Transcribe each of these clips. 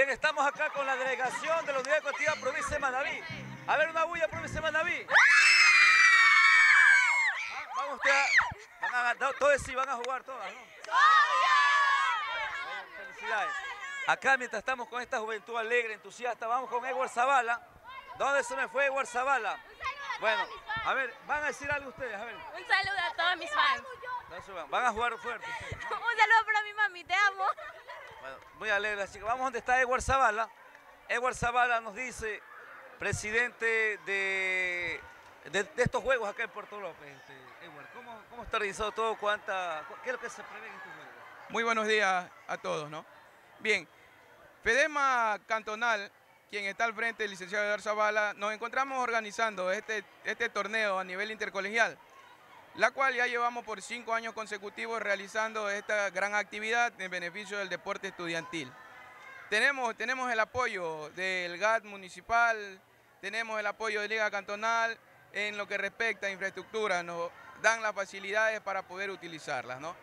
Bien, estamos acá con la delegación de la Unidad Educativa Provincia de Manaví. A ver, una bulla, Provincia de Manaví. Ah, Van ustedes, van a, no, todos sí van a jugar todas, ¿no? Felicidades. Acá mientras estamos con esta juventud alegre, entusiasta, vamos con Edward Zavala. ¿Dónde se me fue Edward Zavala? Bueno, a ver, van a decir algo ustedes, a ver. Un saludo a todos mis fans. van. Van a jugar fuerte. ustedes, ¿no? Un saludo para mi mami, te amo. Bueno, muy alegre chica. Vamos donde está Edward Zavala. Edward Zavala nos dice, presidente de, de, estos juegos acá en Puerto López. Este, Edward, ¿cómo, ¿cómo está realizado todo? ¿Cuánta, cu- ¿Qué es lo que se prevé en estos juegos? Muy buenos días a todos, ¿no? Bien, Fedema Cantonal, quien está al frente, el licenciado Eduardo Zavala, nos encontramos organizando este, este torneo a nivel intercolegial, la cual ya llevamos por cinco años consecutivos realizando esta gran actividad en beneficio del deporte estudiantil. Tenemos, tenemos el apoyo del GAT municipal, tenemos el apoyo de Liga Cantonal en lo que respecta a infraestructura, nos dan las facilidades para poder utilizarlas, ¿no?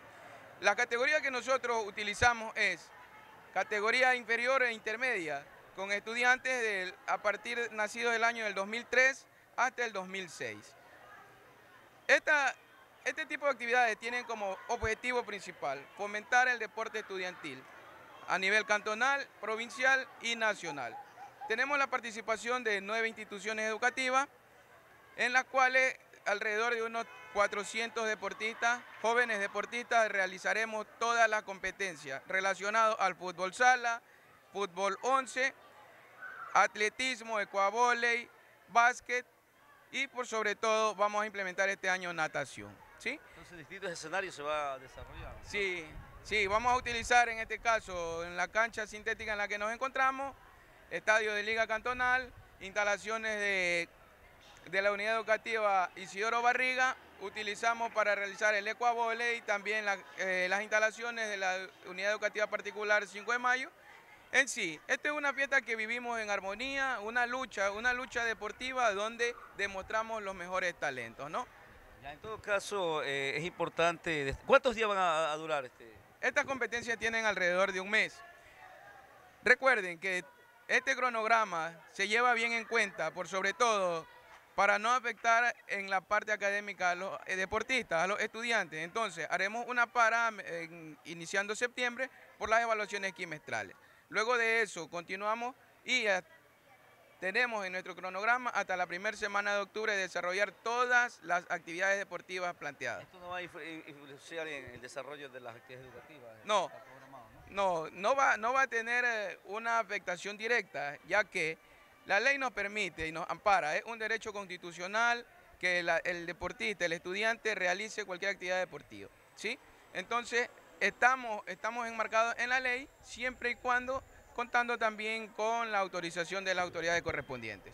La categoría que nosotros utilizamos es categoría inferior e intermedia, con estudiantes a partir nacidos del año del 2003 hasta el 2006. Esta- este tipo de actividades tienen como objetivo principal fomentar el deporte estudiantil a nivel cantonal, provincial y nacional. Tenemos la participación de nueve instituciones educativas, en las cuales alrededor de unos 400 deportistas, jóvenes deportistas, realizaremos todas las competencias relacionadas al fútbol sala, fútbol 11, atletismo, ecuavoley, básquet y por sobre todo vamos a implementar este año natación. ¿Sí? Entonces, distintos escenarios se va a desarrollar. Sí, sí, vamos a utilizar en este caso en la cancha sintética en la que nos encontramos, estadio de Liga Cantonal, instalaciones de, de la unidad educativa Isidoro Barriga, utilizamos para realizar el ecuavoley, también la- eh, las instalaciones de la unidad educativa particular 5 de mayo. En sí, esta es una fiesta que vivimos en armonía, una lucha, una lucha deportiva donde demostramos los mejores talentos, ¿no? Ya, en todo caso, eh, es importante. ¿Cuántos días van a, durar este? Estas competencias tienen alrededor de un mes. Recuerden que este cronograma se lleva bien en cuenta, por sobre todo para no afectar en la parte académica a los eh, deportistas, a los estudiantes. Entonces, haremos una para en- iniciando septiembre por las evaluaciones trimestrales. Luego de eso, continuamos y tenemos en nuestro cronograma hasta la primera semana de octubre desarrollar todas las actividades deportivas planteadas. Esto no va a influ- influenciar en el desarrollo de las actividades educativas. eh, No. ¿no? No, va, no va a tener eh, una afectación directa, ya que la ley nos permite y nos ampara, es un derecho constitucional que la- el deportista, el estudiante realice cualquier actividad deportiva, ¿sí? Entonces, estamos, estamos enmarcados en la ley siempre y cuando contando también con la autorización de las autoridades correspondientes.